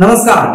नमस्कार।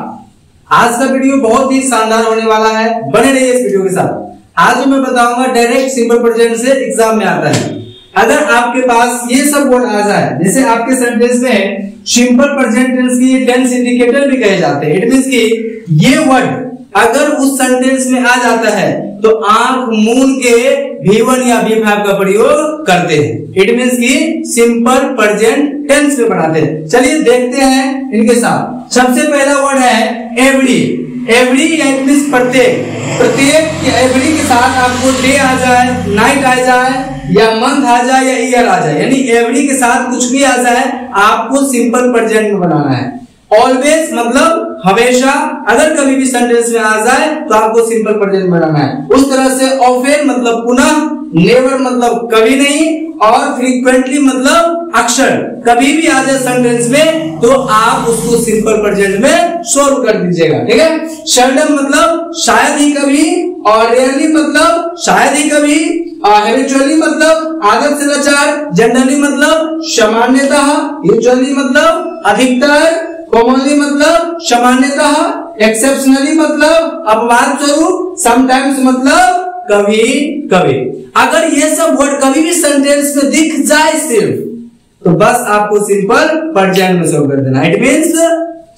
आज का वीडियो बहुत ही शानदार होने वाला है। बने रहिए इस वीडियो के साथ। आज मैं बताऊँगा डायरेक्ट सिंपल प्रेजेंट से एग्ज़ाम में आता है। अगर आपके पास ये सब वर्ड आ जाए, जैसे आपके सेंटेंस में सिंपल प्रेजेंट टेंस की टेंस इंडिकेटर भी कहे जाते हैं। इट मीन की ये वर्ड अगर उस सेंटेंस में आ जाता है तो आँख मून के भी वन या V5 का प्रयोग करते हैं। इट मीन की सिंपल प्रेजेंट टेंस में बनाते हैं। चलिए देखते हैं इनके साथ। सबसे पहला वर्ड है एवरी एवरी मीन प्रत्येक। प्रत्येक एवरी के साथ आपको डे आ जाए नाइट आ जाए, या मंथ आ जाए, या ईयर आ जाए। यानी एवरी के साथ कुछ भी आ जाए, आपको सिंपल प्रेजेंट में बनाना है। ऑलवेज मतलब हमेशा अगर कभी भी सेंटेंस में आ जाए तो आपको सिंपल प्रेजेंट बनाना है। उस तरह से ऑफेन मतलब पुनः नेवर मतलब कभी नहीं, और फ्रीक्वेंटली मतलब अक्सर कभी भी आ जाए सेंटेंस में तो आप उसको सिंपल प्रेजेंट में सोल्व कर दीजिएगा, ठीक है? शर्डम मतलब शायद ही कभी, और रेयरली मतलब शायद ही कभी हेबिचुअली मतलब आदत से लाचार जनरली मतलब सामान्यतः यूजुअली मतलब अधिकतर कॉमनली मतलब सामान्यतः एक्सेप्शनली मतलब अपवाद स्वरूप समटाइम्स मतलब कभी कभी। अगर ये सब वर्ड कभी भी सेंटेंस में दिख जाए सिर्फ़ तो बस आपको सिंपल परजेंट में शो कर देना। It means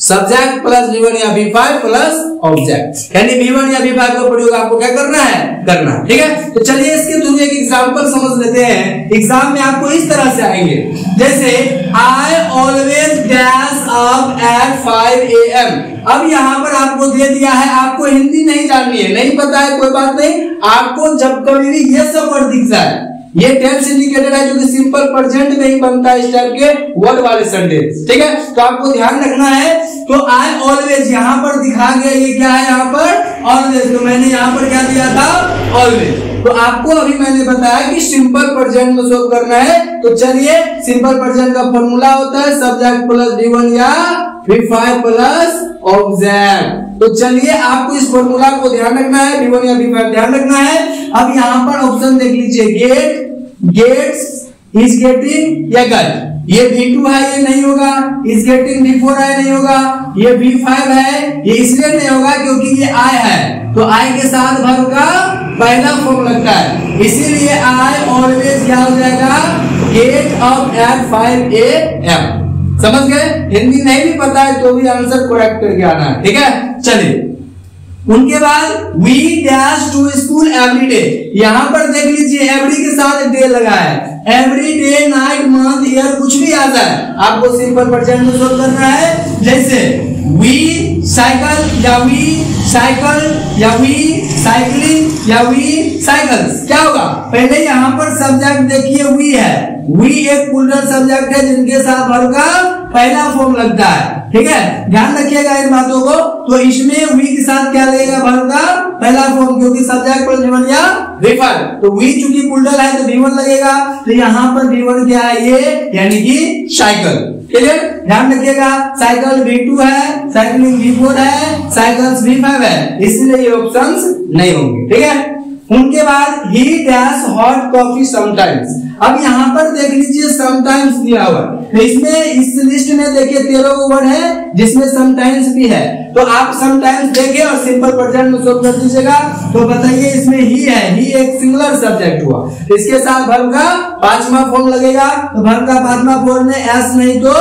subject plus V one या वी फाइव प्लस ऑब्जेक्ट यानी वी वन या वी फाइव का प्रयोग आपको क्या करना है? करना ठीक है? तो चलिए इसके थ्रू एक एग्जांपल समझ लेते हैं। एग्ज़ाम में आपको इस तरह से आएँगे। जैसे I always dash up at five A M अब यहाँ पर आपको दे दिया है, आपको हिंदी नहीं जाननी है, नहीं पता है, कोई बात नहीं। आपको जब कभी भी ये सब वर्ड दिख जाए, ये टेंस इंडिकेटर है जो कि सिंपल प्रेजेंट में ही बनता है इस टाइप के वर्ड वाले सेंटेंस ठीक है? तो आपको ध्यान रखना है तो आई ऑलवेज यहाँ पर दिखा गया ये क्या है यहाँ पर? ऑलवेज तो मैंने यहाँ पर क्या दिया था? ऑलवेज तो आपको अभी मैंने बताया कि सिंपल प्रेजेंट में सोल्व करना है। तो चलिए सिंपल प्रेजेंट का फॉर्मूला होता है सब्जेक्ट प्लस डी वन या वी फाइव प्लस ऑब्जेक्ट तो चलिए, आपको इस फॉर्मूला को ध्यान रखना है डी वन या डी फाइव ध्यान रखना है। अब यहाँ पर ऑप्शन देख लीजिए। गेट गेट्स इज़ गेटिंग या गट ये V2 है, ये नहीं होगा। इस गेटिंग V4 है नहीं होगा। ये V5 है, ये इसलिए नहीं होगा क्योंकि ये I है। तो I के साथ भर का पहला फॉर्म लगता है। इसीलिए I ऑलवेज क्या हो जाएगा? Get off at five A M समझ गए? हिंदी नहीं भी पता है तो भी आंसर करेक्ट करके आना है। ठीक है? चलिए। उनके बाद we dash to school every day यहाँ पर देख लीजिए एवरी के साथ डे लगा है। एवरी डे ईयर कुछ भी आ जाए, आपको सिंपल प्रेजेंट में सोल्व करना है। जैसे वी साइकिल या वी साइकिल या वी साइकिलिंग या वी साइकिल्स क्या होगा? पहले यहाँ पर सब्जेक्ट देखिए वी है। वी एक पुलर सब्जेक्ट है जिनके साथ वर्ग का पहला फॉर्म लगता है। ठीक है? ध्यान रखिएगा इन बातों को। तो इसमें वी के साथ क्या लगेगा वर्ग का पहला फॉर्म क्योंकि सब्जेक्ट वी या रेफर तो वी चूँकि पुलर है तो वी लगेगा। तो यहाँ पर वी क्या है ये? यानी कि साइकिल क्लियर ध्यान रखिएगा। साइकिल V2 है साइकिलिंग V4 है साइकिल्स V5 है। इसलिए ये ऑप्शन नहीं होंगे। ठीक है? उनके बाद ही डैश हॉट कॉफ़ी समटाइम्स अब यहाँ पर देख लीजिए समटाइम्स दिया हुआ तो इसमें इस लिस्ट में देखिए तेरह वर्ड है, जिसमें समटाइम्स भी है। तो आप समटाइम्स देखे और सिंपल प्रेजेंट में सोल्व कर दीजिएगा। तो बताइए इसमें ही है। ही एक सिंगुलर सब्जेक्ट हुआ। इसके साथ भर्व का पांचवा फॉर्म लगेगा। तो भर्व का पांचवा फॉर्म में एस नहीं तो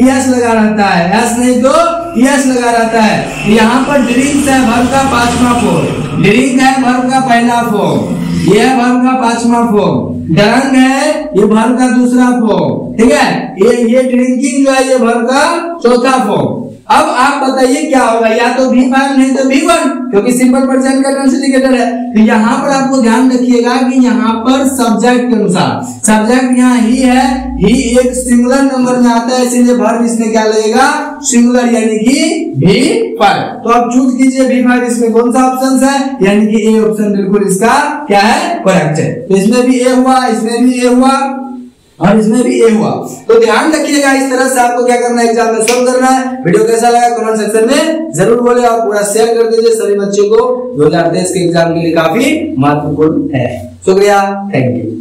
यस लगा रहता है। एस नहीं तो यस लगा रहता है। यहाँ पर ड्रिंक है भर्व का पांचवा फॉर्म ड्रिंक है भर्व का पहला फॉर्म यह भर भर्व का पांचवा फॉर्म डरंग है, ये भर्व का दूसरा फॉर्म ठीक है? ये ये ड्रिंकिंग जो है, ये भर्व का चौथा फॉर्म अब आप बताइए क्या होगा? या तो भी फाइव नहीं तो भी वन, क्योंकि सिंपल परसेंट का ट्रांसलिकेटर है। तो यहाँ पर आपको ध्यान रखिएगा कि यहाँ पर सब्जेक्ट के अनुसार सब्जेक्ट यहाँ ही है, ही एक सिंगुलर नंबर में आता है, इसीलिए भर इसमें क्या लगेगा? सिंगुलर यानी कि भी फाइव तो आप चूज़ कीजिए, भी फाइव इसमें कौन सा ऑप्शन है? यानी कि ए ऑप्शन बिल्कुल इसका क्या है? करेक्ट है। तो इसमें भी ए हुआ, इसमें भी ए हुआ। और इसमें भी ए हुआ। तो ध्यान रखिएगा, इस तरह से आपको क्या करना है एग्ज़ाम में सोल्व करना है। वीडियो कैसा लगा कमेंट सेक्शन में ज़रूर बोले और पूरा शेयर कर दीजिए सभी बच्चों को। दो हज़ार तेईस के एग्ज़ाम के लिए काफ़ी महत्वपूर्ण है। शुक्रिया थैंक यू